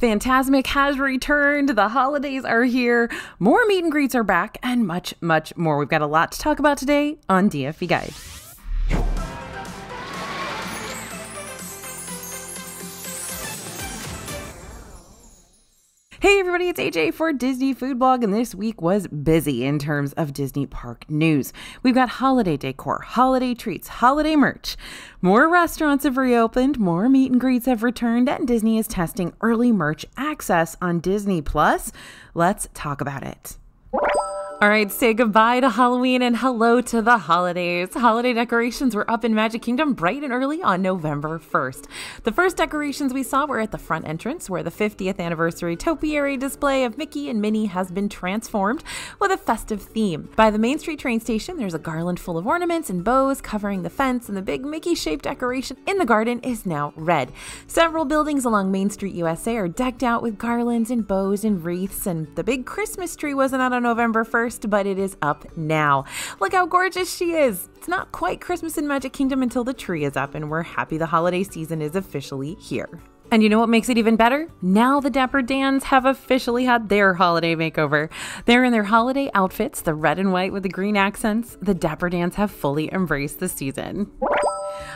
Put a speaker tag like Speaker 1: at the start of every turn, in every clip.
Speaker 1: Fantasmic has returned, the holidays are here, more meet and greets are back, and much, much more. We've got a lot to talk about today on DFB Guide. Hey everybody, it's AJ for Disney Food Blog, and this week was busy in terms of Disney Park news. We've got holiday decor, holiday treats, holiday merch. More restaurants have reopened, more meet and greets have returned, and Disney is testing early merch access on Disney Plus. Let's talk about it. All right, say goodbye to Halloween and hello to the holidays. Holiday decorations were up in Magic Kingdom bright and early on November 1st. The first decorations we saw were at the front entrance, where the 50th anniversary topiary display of Mickey and Minnie has been transformed with a festive theme. By the Main Street train station, there's a garland full of ornaments and bows covering the fence, and the big Mickey shaped decoration in the garden is now red. Several buildings along Main Street, USA are decked out with garlands and bows and wreaths, and the big Christmas tree wasn't out on November 1st first, but it is up now. Look how gorgeous she is. It's not quite Christmas in Magic Kingdom until the tree is up, and we're happy the holiday season is officially here. And you know what makes it even better? Now the Dapper Dans have officially had their holiday makeover. They're in their holiday outfits, the red and white with the green accents. The Dapper Dans have fully embraced the season.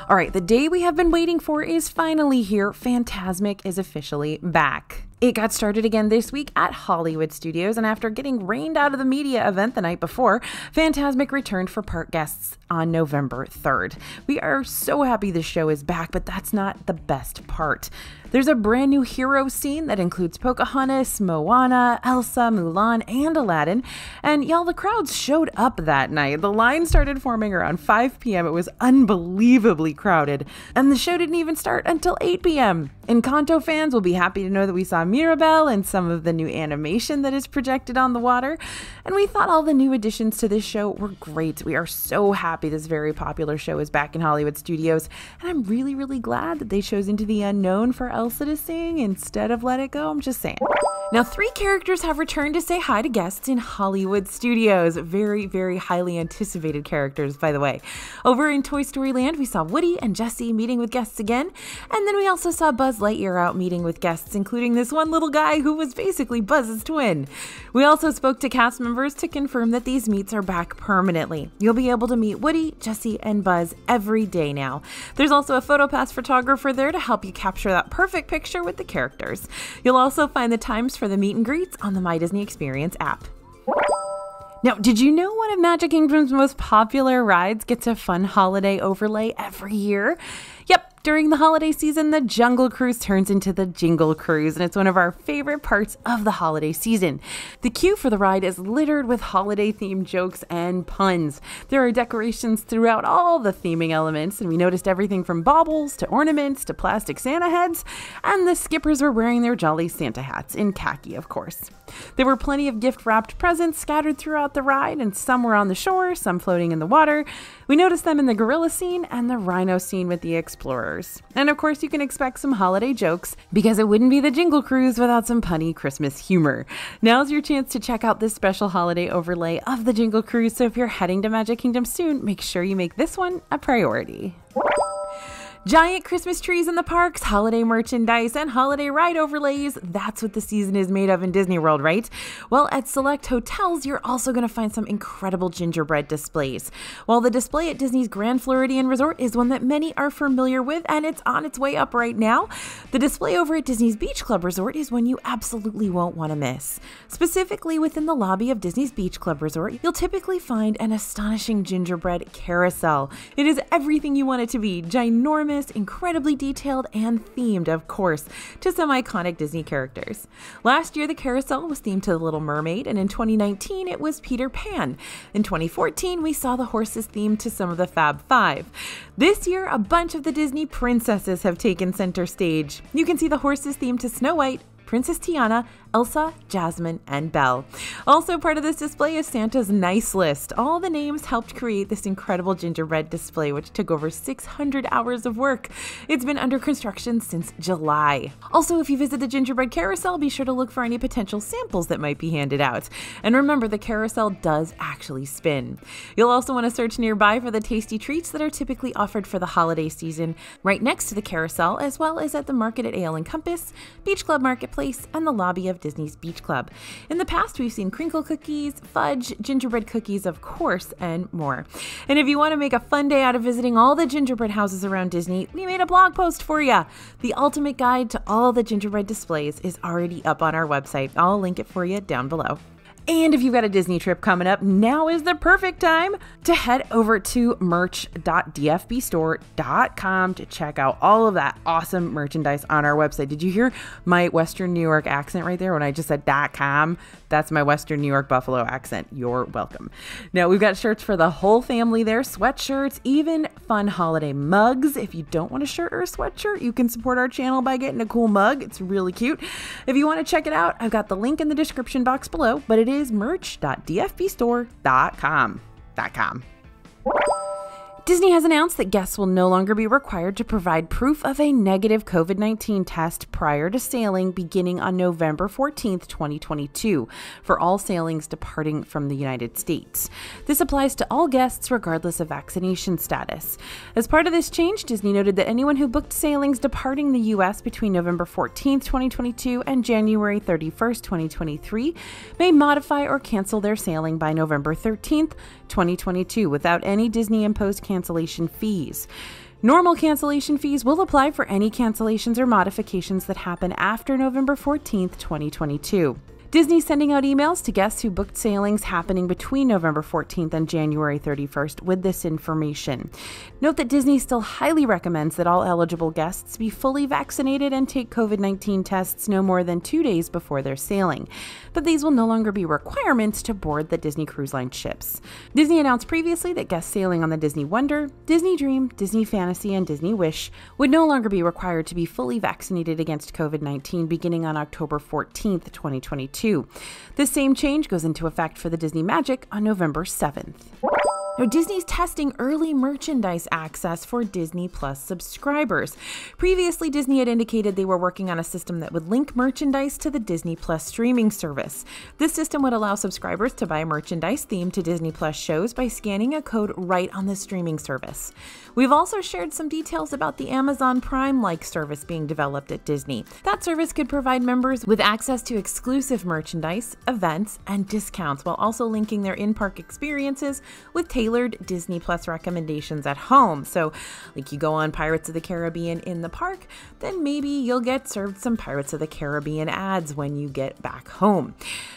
Speaker 1: All right, the day we have been waiting for is finally here. Fantasmic is officially back. It got started again this week at Hollywood Studios, and after getting rained out of the media event the night before, Fantasmic returned for park guests on November 3rd. We are so happy the show is back, but that's not the best part. There's a brand new hero scene that includes Pocahontas, Moana, Elsa, Mulan, and Aladdin. And y'all, the crowds showed up that night. The line started forming around 5 p.m. It was unbelievably crowded. And the show didn't even start until 8 p.m. Encanto fans will be happy to know that we saw Mirabel and some of the new animation that is projected on the water. And we thought all the new additions to this show were great. We are so happy this very popular show is back in Hollywood studios. And I'm really, really glad that they chose Into the Unknown for Elsa to sing instead of Let It Go. I'm just saying. Now, three characters have returned to say hi to guests in Hollywood studios. Very, very highly anticipated characters, by the way. Over in Toy Story Land, we saw Woody and Jesse meeting with guests again. And then we also saw Buzz Lightyear out meeting with guests, including this one little guy who was basically Buzz's twin. We also spoke to cast members to confirm that these meets are back permanently. You'll be able to meet Woody, Jesse, and Buzz every day now. There's also a PhotoPass photographer there to help you capture that perfect picture with the characters. You'll also find the times for the meet and greets on the My Disney Experience app. Now, did you know one of Magic Kingdom's most popular rides gets a fun holiday overlay every year? During the holiday season, the Jungle Cruise turns into the Jingle Cruise, and it's one of our favorite parts of the holiday season. The queue for the ride is littered with holiday themed jokes and puns. There are decorations throughout all the theming elements, and we noticed everything from baubles to ornaments to plastic Santa heads, and the skippers were wearing their jolly Santa hats, in khaki, of course. There were plenty of gift wrapped presents scattered throughout the ride, and some were on the shore, some floating in the water. We noticed them in the gorilla scene and the rhino scene with the And of course, you can expect some holiday jokes because it wouldn't be the Jingle Cruise without some punny Christmas humor. Now's your chance to check out this special holiday overlay of the Jingle Cruise, so if you're heading to Magic Kingdom soon, make sure you make this one a priority. Giant Christmas trees in the parks, holiday merchandise, and holiday ride overlays. That's what the season is made of in Disney World, right? Well, at select hotels, you're also going to find some incredible gingerbread displays. While the display at Disney's Grand Floridian Resort is one that many are familiar with and it's on its way up right now, the display over at Disney's Beach Club Resort is one you absolutely won't want to miss. Specifically within the lobby of Disney's Beach Club Resort, you'll typically find an astonishing gingerbread carousel. It is everything you want it to be ginormous incredibly detailed, and themed, of course, to some iconic Disney characters. Last year, the carousel was themed to The Little Mermaid, and in 2019, it was Peter Pan. In 2014, we saw the horses themed to some of the Fab Five. This year, a bunch of the Disney princesses have taken center stage. You can see the horses themed to Snow White, Princess Tiana, Elsa, Jasmine, and Belle. Also, part of this display is Santa's nice list. All the names helped create this incredible gingerbread display, which took over 600 hours of work. It's been under construction since July. Also, if you visit the gingerbread carousel, be sure to look for any potential samples that might be handed out. And remember, the carousel does actually spin. You'll also want to search nearby for the tasty treats that are typically offered for the holiday season, right next to the carousel, as well as at the market at Ale and Compass, Beach Club Marketplace, and the lobby of Disney's Beach Club. In the past, we've seen crinkle cookies, fudge, gingerbread cookies, of course, and more. And if you want to make a fun day out of visiting all the gingerbread houses around Disney, we made a blog post for you. The ultimate guide to all the gingerbread displays is already up on our website. I'll link it for you down below. And if you've got a Disney trip coming up, now is the perfect time to head over to merch.dfbstore.com to check out all of that awesome merchandise on our website. Did you hear my Western New York accent right there when I just said .com? That's my Western New York Buffalo accent. You're welcome. Now, we've got shirts for the whole family there, sweatshirts, even fun holiday mugs. If you don't want a shirt or a sweatshirt, you can support our channel by getting a cool mug. It's really cute. If you want to check it out, I've got the link in the description box below, but it is is merch.dfbstore.com. .com. Disney has announced that guests will no longer be required to provide proof of a negative COVID 19 test prior to sailing beginning on November 14, 2022, for all sailings departing from the United States. This applies to all guests regardless of vaccination status. As part of this change, Disney noted that anyone who booked sailings departing the U.S. between November 14, 2022 and January 31, 2023 may modify or cancel their sailing by November 13, 2022, without any Disney imposed cancellation cancellation fees. Normal cancellation fees will apply for any cancellations or modifications that happen after November 14th, 2022. Disney sending out emails to guests who booked sailings happening between November 14th and January 31st with this information. Note that Disney still highly recommends that all eligible guests be fully vaccinated and take COVID 19 tests no more than two days before their sailing, but these will no longer be requirements to board the Disney Cruise Line ships. Disney announced previously that guests sailing on the Disney Wonder, Disney Dream, Disney Fantasy, and Disney Wish would no longer be required to be fully vaccinated against COVID 19 beginning on October 14th, 2022. 2022. This same change goes into effect for the Disney Magic on November 7th. Now, Disney's testing early merchandise access for Disney Plus subscribers. Previously, Disney had indicated they were working on a system that would link merchandise to the Disney Plus streaming service. This system would allow subscribers to buy merchandise themed to Disney Plus shows by scanning a code right on the streaming service. We've also shared some details about the Amazon Prime like service being developed at Disney. That service could provide members with access to exclusive merchandise, events, and discounts while also linking their in park experiences with tailored Disney Plus recommendations at home. So, like you go on Pirates of the Caribbean in the park, then maybe you'll get served some Pirates of the Caribbean ads when you get back home.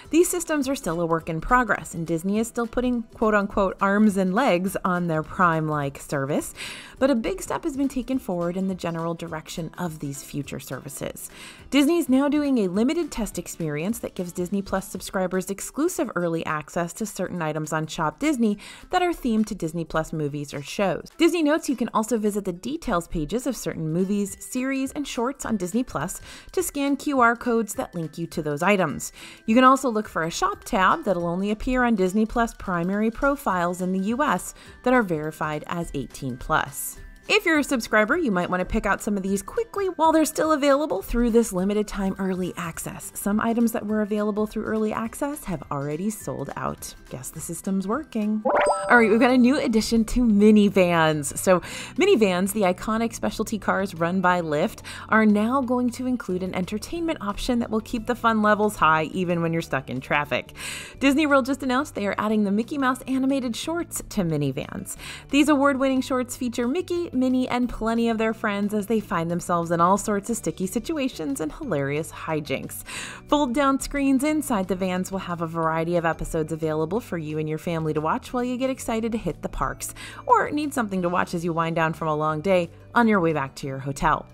Speaker 1: These systems are still a work in progress, and Disney is still putting quote unquote arms and legs on their Prime like service, but a big step has been taken forward in the general direction of these future services. Disney is now doing a limited test experience that gives Disney Plus subscribers exclusive early access to certain items on Shop Disney that are themed to Disney Plus movies or shows. Disney notes you can also visit the details pages of certain movies, series, and shorts on Disney Plus to scan QR codes that link you to those items. You can also look for a shop tab that'll only appear on Disney Plus primary profiles in the US that are verified as 18 plus. If you're a subscriber, you might want to pick out some of these quickly while they're still available through this limited time early access. Some items that were available through early access have already sold out. Guess the system's working. All right, we've got a new addition to Minnie Vans. So, Minnie Vans, the iconic specialty cars run by Lyft, are now going to include an entertainment option that will keep the fun levels high even when you're stuck in traffic. Disney World just announced they are adding the Mickey Mouse animated shorts to Minnie Vans. These award winning shorts feature Mickey, Minnie, and plenty of their friends as they find themselves in all sorts of sticky situations and hilarious hijinks. Fold down screens inside the vans will have a variety of episodes available for you and your family to watch while you get excited to hit the parks, or need something to watch as you wind down from a long day on your way back to your hotel.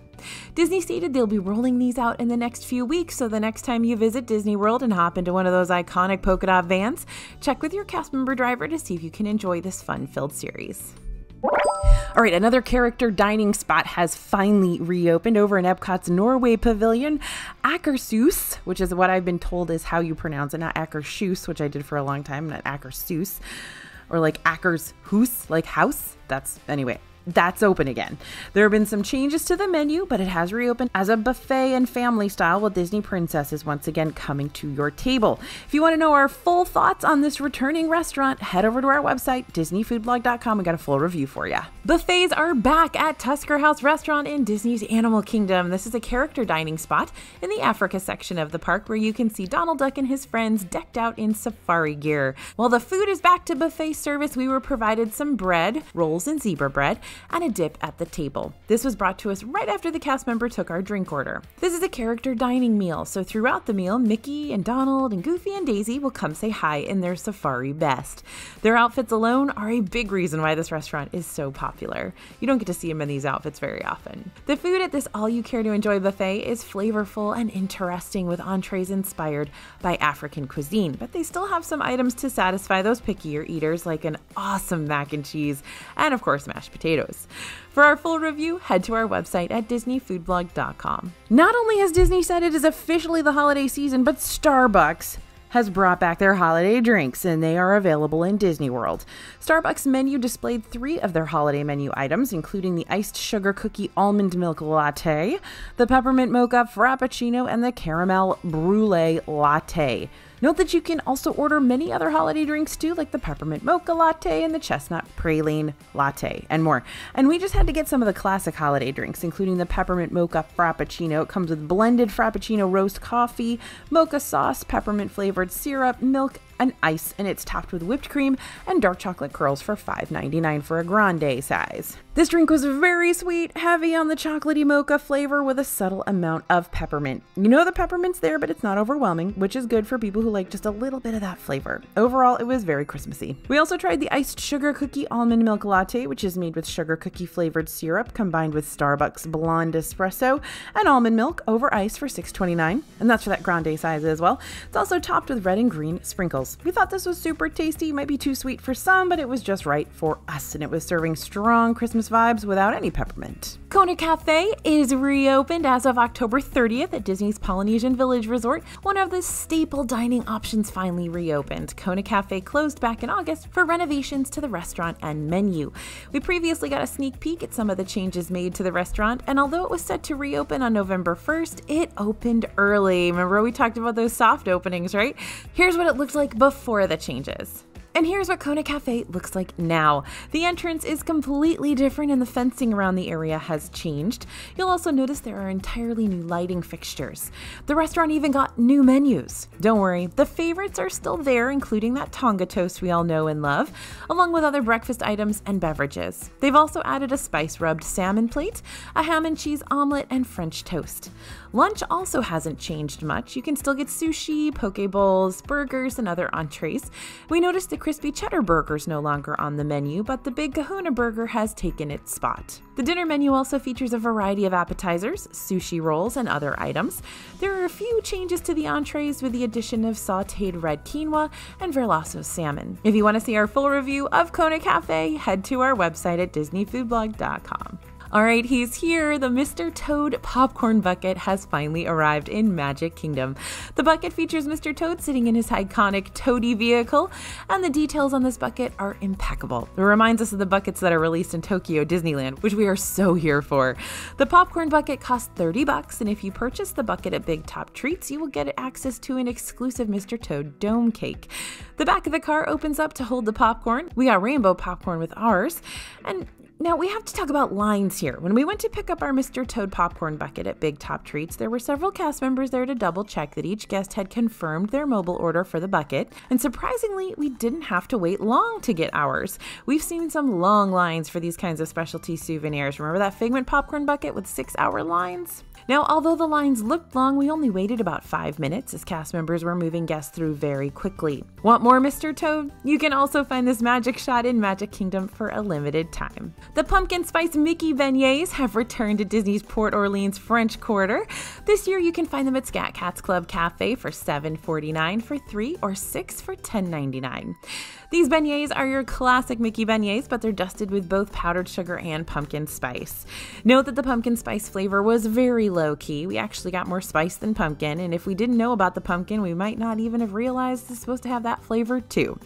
Speaker 1: Disney stated they'll be rolling these out in the next few weeks, so the next time you visit Disney World and hop into one of those iconic polka dot vans, check with your cast member driver to see if you can enjoy this fun filled series. All right, another character dining spot has finally reopened over in Epcot's Norway Pavilion. Akershus, which is what I've been told is how you pronounce it, not Akershus, which I did for a long time, not Akershus, or like Acker's Hoos, like house. That's anyway. That's open again. There have been some changes to the menu, but it has reopened as a buffet and family style with Disney princesses once again coming to your table. If you want to know our full thoughts on this returning restaurant, head over to our website, DisneyFoodBlog.com. We got a full review for you. Buffets are back at Tusker House Restaurant in Disney's Animal Kingdom. This is a character dining spot in the Africa section of the park where you can see Donald Duck and his friends decked out in safari gear. While the food is back to buffet service, we were provided some bread, rolls, and zebra bread, and a dip at the table. This was brought to us right after the cast member took our drink order. This is a character dining meal, so throughout the meal, Mickey and Donald and Goofy and Daisy will come say hi in their safari best. Their outfits alone are a big reason why this restaurant is so popular. You don't get to see them in these outfits very often. The food at this all you care to enjoy buffet is flavorful and interesting with entrees inspired by African cuisine, but they still have some items to satisfy those pickier eaters like an awesome mac and cheese and of course mashed potatoes. For our full review, head to our website at disneyfoodblog.com. Not only has Disney said it is officially the holiday season, but Starbucks has brought back their holiday drinks and they are available in Disney World. Starbucks menu displayed three of their holiday menu items, including the iced sugar cookie almond milk latte, the peppermint mocha frappuccino, and the caramel brulee latte. Note that you can also order many other holiday drinks too, like the peppermint mocha latte and the chestnut praline latte, and more. And we just had to get some of the classic holiday drinks, including the peppermint mocha frappuccino. It comes with blended frappuccino roast coffee, mocha sauce, peppermint flavored syrup, milk, and ice, and it's topped with whipped cream and dark chocolate curls for $5.99 for a grande size. This drink was very sweet, heavy on the chocolatey mocha flavor with a subtle amount of peppermint. You know the peppermint's there, but it's not overwhelming, which is good for people who like just a little bit of that flavor. Overall, it was very Christmassy. We also tried the iced sugar cookie almond milk latte, which is made with sugar cookie flavored syrup combined with Starbucks blonde espresso and almond milk over ice for $6.29, and that's for that grande size as well. It's also topped with red and green sprinkles. We thought this was super tasty, might be too sweet for some, but it was just right for us, and it was serving strong Christmas vibes without any peppermint. Kona Cafe is reopened as of October 30th at Disney's Polynesian Village Resort. One of the staple dining options finally reopened. Kona Cafe closed back in August for renovations to the restaurant and menu. We previously got a sneak peek at some of the changes made to the restaurant, and although it was set to reopen on November 1st, it opened early. Remember, we talked about those soft openings, right? Here's what it looked like before the changes. And here's what Kona Cafe looks like now. The entrance is completely different and the fencing around the area has changed. You'll also notice there are entirely new lighting fixtures. The restaurant even got new menus. Don't worry, the favorites are still there, including that Tonga toast we all know and love, along with other breakfast items and beverages. They've also added a spice rubbed salmon plate, a ham and cheese omelet, and French toast. Lunch also hasn't changed much. You can still get sushi, poke bowls, burgers, and other entrees. We noticed the crispy cheddar burger is no longer on the menu, but the big kahuna burger has taken its spot. The dinner menu also features a variety of appetizers, sushi rolls, and other items. There are a few changes to the entrees with the addition of sauteed red quinoa and verlasso salmon. If you want to see our full review of Kona Cafe, head to our website at disneyfoodblog.com. All right, he's here. The Mr. Toad popcorn bucket has finally arrived in Magic Kingdom. The bucket features Mr. Toad sitting in his iconic Toady vehicle, and the details on this bucket are impeccable. It reminds us of the buckets that are released in Tokyo Disneyland, which we are so here for. The popcorn bucket costs 30 bucks, and if you purchase the bucket at Big Top Treats, you will get access to an exclusive Mr. Toad dome cake. The back of the car opens up to hold the popcorn. We got rainbow popcorn with ours, and now, we have to talk about lines here. When we went to pick up our Mr. Toad popcorn bucket at Big Top Treats, there were several cast members there to double check that each guest had confirmed their mobile order for the bucket. And surprisingly, we didn't have to wait long to get ours. We've seen some long lines for these kinds of specialty souvenirs. Remember that Figment popcorn bucket with six hour lines? Now, although the lines looked long, we only waited about five minutes as cast members were moving guests through very quickly. Want more, Mr. Toad? You can also find this magic shot in Magic Kingdom for a limited time. The pumpkin spice Mickey beignets have returned to Disney's Port Orleans French Quarter. This year, you can find them at Scat Cats Club Cafe for $7.49 for three or six for $10.99. These beignets are your classic Mickey beignets, but they're dusted with both powdered sugar and pumpkin spice. Note that the pumpkin spice flavor was very low key. We actually got more spice than pumpkin, and if we didn't know about the pumpkin, we might not even have realized it's supposed to have that flavor too.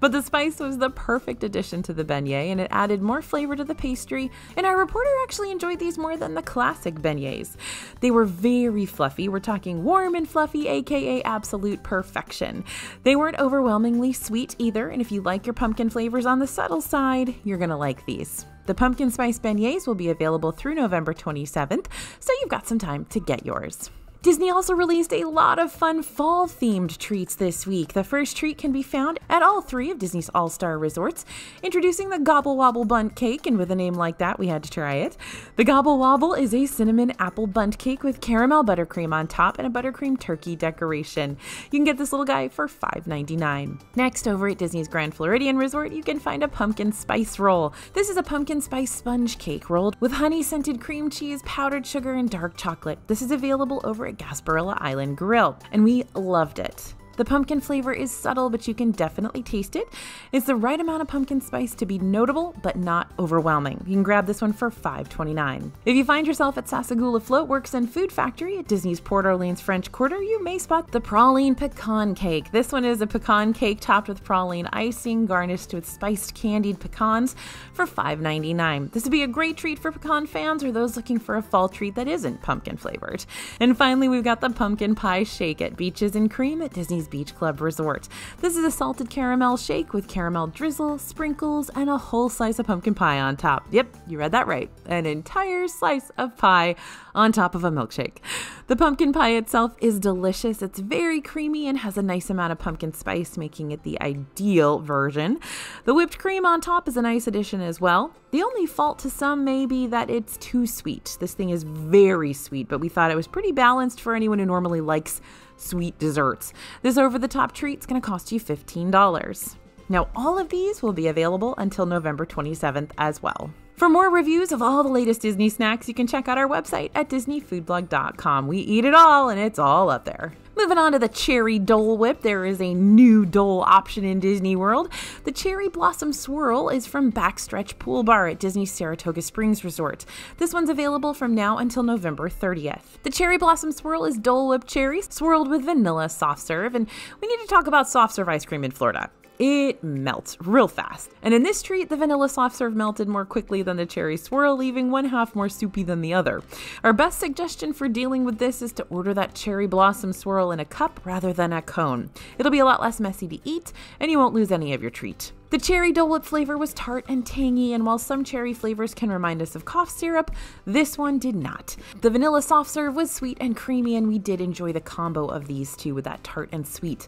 Speaker 1: But the spice was the perfect addition to the beignet, and it added more flavor to the pastry, and our reporter actually enjoyed these more than the classic beignets. They were very fluffy. We're talking warm and fluffy, aka absolute perfection. They weren't overwhelmingly sweet either, and if you like your pumpkin flavors on the subtle side, you're gonna like these. The pumpkin spice beignets will be available through November 27th, so you've got some time to get yours. Disney also released a lot of fun fall themed treats this week. The first treat can be found at all three of Disney's All Star resorts. Introducing the Gobble Wobble Bundt Cake, and with a name like that, we had to try it. The Gobble Wobble is a cinnamon apple bundt cake with caramel buttercream on top and a buttercream turkey decoration. You can get this little guy for $5.99. Next, over at Disney's Grand Floridian Resort, you can find a pumpkin spice roll. This is a pumpkin spice sponge cake rolled with honey scented cream cheese, powdered sugar, and dark chocolate. This is available over Gasparilla Island Grill, and we loved it. The pumpkin flavor is subtle, but you can definitely taste it. It's the right amount of pumpkin spice to be notable, but not overwhelming. You can grab this one for $5.29. If you find yourself at Sassagoula Floatworks and Food Factory at Disney's Port Orleans French Quarter, you may spot the praline pecan cake. This one is a pecan cake topped with praline icing, garnished with spiced candied pecans for $5.99. This would be a great treat for pecan fans or those looking for a fall treat that isn't pumpkin flavored. And finally, we've got the pumpkin pie shake at Beaches and Cream at Disney's Beach Club Resort. This is a salted caramel shake with caramel drizzle, sprinkles, and a whole slice of pumpkin pie on top. Yep, you read that right. An entire slice of pie on top of a milkshake. The pumpkin pie itself is delicious. It's very creamy and has a nice amount of pumpkin spice, making it the ideal version. The whipped cream on top is a nice addition as well. The only fault to some may be that it's too sweet. This thing is very sweet, but we thought it was pretty balanced for anyone who normally likes sweet desserts. This over the top treat's going to cost you $15. Now, all of these will be available until November 27th as well. For more reviews of all the latest Disney snacks, you can check out our website at DisneyFoodBlog.com. We eat it all, and it's all up there. Moving on to the Cherry Dole Whip, there is a new Dole option in Disney World. The Cherry Blossom Swirl is from Backstretch Pool Bar at Disney Saratoga Springs Resort. This one's available from now until November 30th. The Cherry Blossom Swirl is Dole Whip cherries swirled with vanilla soft serve, and we need to talk about soft serve ice cream in Florida it melts real fast. And in this treat, the vanilla soft serve melted more quickly than the cherry swirl, leaving one half more soupy than the other. Our best suggestion for dealing with this is to order that cherry blossom swirl in a cup rather than a cone. It'll be a lot less messy to eat, and you won't lose any of your treat. The cherry Dole flavor was tart and tangy, and while some cherry flavors can remind us of cough syrup, this one did not. The vanilla soft serve was sweet and creamy, and we did enjoy the combo of these two with that tart and sweet.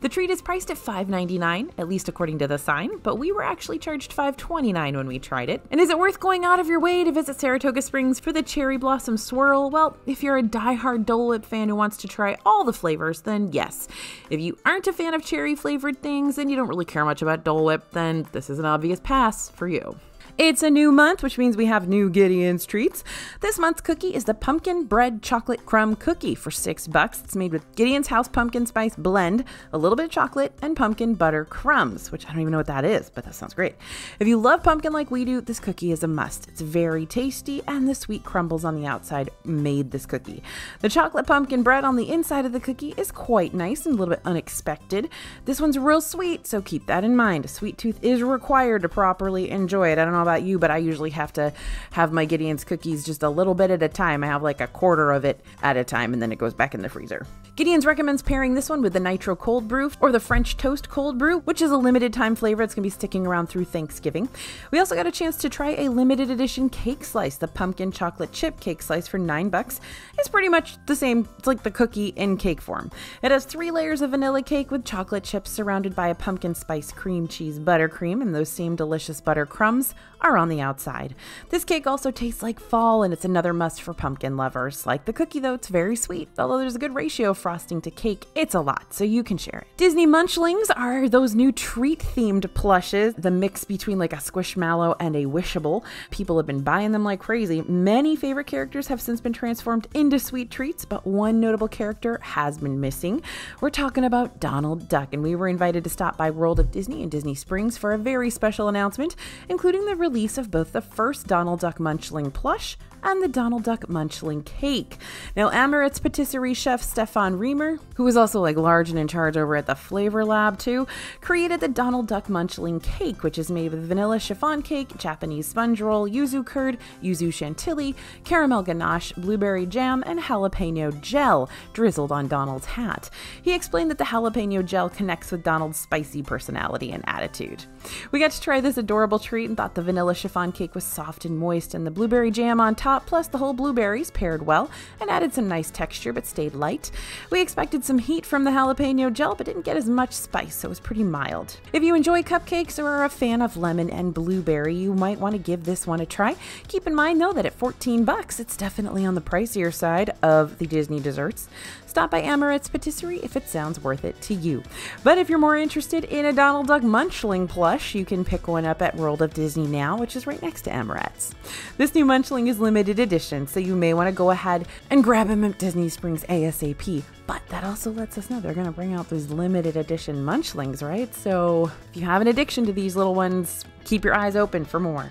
Speaker 1: The treat is priced at $5.99, at least according to the sign, but we were actually charged $5.29 when we tried it. And is it worth going out of your way to visit Saratoga Springs for the cherry blossom swirl? Well, if you're a die-hard Dole Whip fan who wants to try all the flavors, then yes. If you aren't a fan of cherry flavored things and you don't really care much about Dole Whip, then this is an obvious pass for you. It's a new month, which means we have new Gideon's treats. This month's cookie is the pumpkin bread chocolate crumb cookie for six bucks. It's made with Gideon's House pumpkin spice blend, a little bit of chocolate, and pumpkin butter crumbs, which I don't even know what that is, but that sounds great. If you love pumpkin like we do, this cookie is a must. It's very tasty, and the sweet crumbles on the outside made this cookie. The chocolate pumpkin bread on the inside of the cookie is quite nice and a little bit unexpected. This one's real sweet, so keep that in mind. A sweet tooth is required to properly enjoy it. I don't know about you, but I usually have to have my Gideon's cookies just a little bit at a time. I have like a quarter of it at a time, and then it goes back in the freezer. Gideon's recommends pairing this one with the Nitro Cold Brew or the French Toast Cold Brew, which is a limited time flavor. It's going to be sticking around through Thanksgiving. We also got a chance to try a limited edition cake slice, the pumpkin chocolate chip cake slice for nine bucks. It's pretty much the same. It's like the cookie in cake form. It has three layers of vanilla cake with chocolate chips surrounded by a pumpkin spice cream cheese buttercream, and those same delicious butter crumbs are on the outside. This cake also tastes like fall, and it's another must for pumpkin lovers. Like the cookie, though, it's very sweet. Although there's a good ratio frosting to cake, it's a lot, so you can share it. Disney Munchlings are those new treat themed plushes, the mix between like a squishmallow and a wishable. People have been buying them like crazy. Many favorite characters have since been transformed into sweet treats, but one notable character has been missing. We're talking about Donald Duck, and we were invited to stop by World of Disney in Disney Springs for a very special announcement, including the release of both the first Donald Duck Munchling plush and the Donald Duck Munchling Cake. Now, Amorette's patisserie chef Stefan Riemer, who was also like large and in charge over at the Flavor Lab too, created the Donald Duck Munchling Cake, which is made with vanilla chiffon cake, Japanese sponge roll, yuzu curd, yuzu chantilly, caramel ganache, blueberry jam, and jalapeno gel drizzled on Donald's hat. He explained that the jalapeno gel connects with Donald's spicy personality and attitude. We got to try this adorable treat and thought the vanilla chiffon cake was soft and moist, and the blueberry jam on top, plus the whole blueberries, paired well and added some nice texture but stayed light. We expected some heat from the jalapeno gel, but didn't get as much spice, so it was pretty mild. If you enjoy cupcakes or are a fan of lemon and blueberry, you might want to give this one a try. Keep in mind though that at 14 bucks, it's definitely on the pricier side of the Disney desserts. Stop by Amorette's Patisserie if it sounds worth it to you. But if you're more interested in a Donald Duck Munchling plush, you can pick one up at World of Disney now, which is right next to Amorette's. This new Munchling is limited edition, so you may want to go ahead and grab him at Disney Springs ASAP. But that also lets us know they're going to bring out those limited edition Munchlings, right? So if you have an addiction to these little ones, keep your eyes open for more.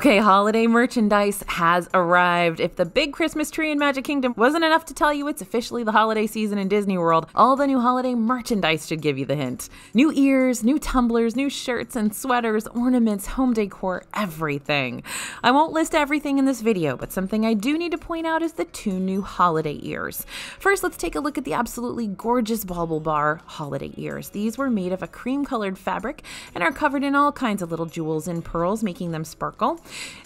Speaker 1: Okay, holiday merchandise has arrived. If the big Christmas tree in Magic Kingdom wasn't enough to tell you it's officially the holiday season in Disney World, all the new holiday merchandise should give you the hint. New ears, new tumblers, new shirts and sweaters, ornaments, home decor, everything. I won't list everything in this video, but something I do need to point out is the two new holiday ears. First, let's take a look at the absolutely gorgeous Bauble Bar holiday ears. These were made of a cream colored fabric and are covered in all kinds of little jewels and pearls, making them sparkle.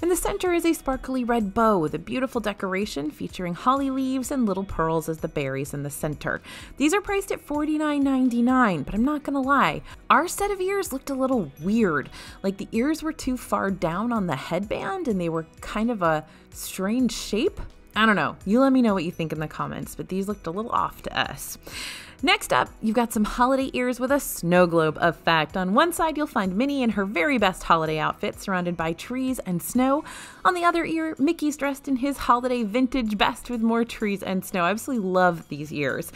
Speaker 1: In the center is a sparkly red bow with a beautiful decoration featuring holly leaves and little pearls as the berries in the center. These are priced at $49.99, but I'm not gonna lie, our set of ears looked a little weird. Like the ears were too far down on the headband and they were kind of a strange shape. I don't know. You let me know what you think in the comments, but these looked a little off to us. Next up, you've got some holiday ears with a snow globe effect. On one side, you'll find Minnie in her very best holiday outfit, surrounded by trees and snow. On the other ear, Mickey's dressed in his holiday vintage best with more trees and snow. I absolutely love these ears.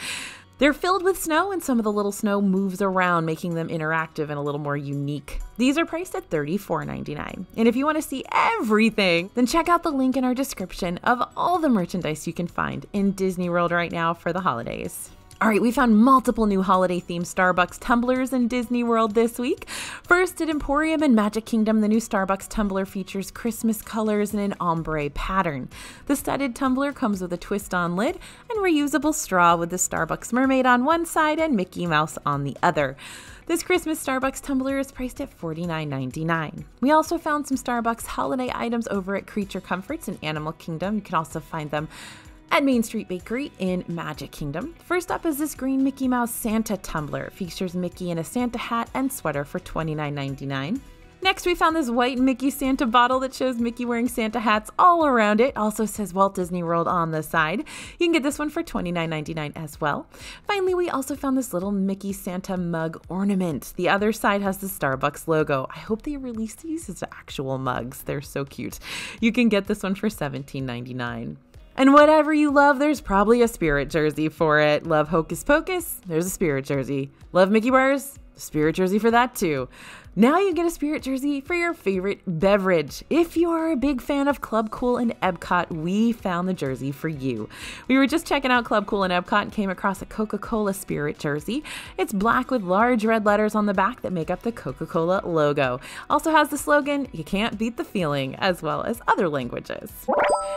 Speaker 1: They're filled with snow, and some of the little snow moves around, making them interactive and a little more unique. These are priced at $34.99. And if you want to see everything, then check out the link in our description of all the merchandise you can find in Disney World right now for the holidays. All right, we found multiple new holiday themed Starbucks tumblers in Disney World this week. First, at Emporium and Magic Kingdom, the new Starbucks tumbler features Christmas colors and an ombre pattern. The studded tumbler comes with a twist on lid and reusable straw with the Starbucks mermaid on one side and Mickey Mouse on the other. This Christmas Starbucks tumbler is priced at $49.99. We also found some Starbucks holiday items over at Creature Comforts in Animal Kingdom. You can also find them at Main Street Bakery in Magic Kingdom. First up is this green Mickey Mouse Santa tumbler. It features Mickey in a Santa hat and sweater for $29.99. Next, we found this white Mickey Santa bottle that shows Mickey wearing Santa hats all around it. Also says Walt Disney World on the side. You can get this one for $29.99 as well. Finally, we also found this little Mickey Santa mug ornament. The other side has the Starbucks logo. I hope they release these as actual mugs. They're so cute. You can get this one for $17.99. And whatever you love, there's probably a spirit jersey for it. Love Hocus Pocus? There's a spirit jersey. Love Mickey Bars? Spirit jersey for that too. Now you get a spirit jersey for your favorite beverage. If you are a big fan of Club Cool and Epcot, we found the jersey for you. We were just checking out Club Cool and Epcot and came across a Coca Cola spirit jersey. It's black with large red letters on the back that make up the Coca Cola logo. Also has the slogan, You Can't Beat the Feeling, as well as other languages.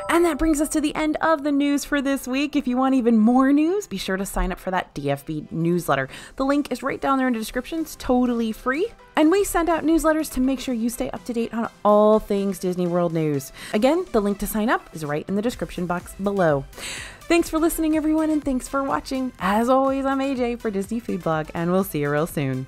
Speaker 1: And that brings us to the end of the news for this week. If you want even more news, be sure to sign up for that DFB newsletter. The link is right down there in the description. It's totally free. And we send out newsletters to make sure you stay up to date on all things Disney World news. Again, the link to sign up is right in the description box below. Thanks for listening, everyone, and thanks for watching. As always, I'm AJ for Disney Food Blog, and we'll see you real soon.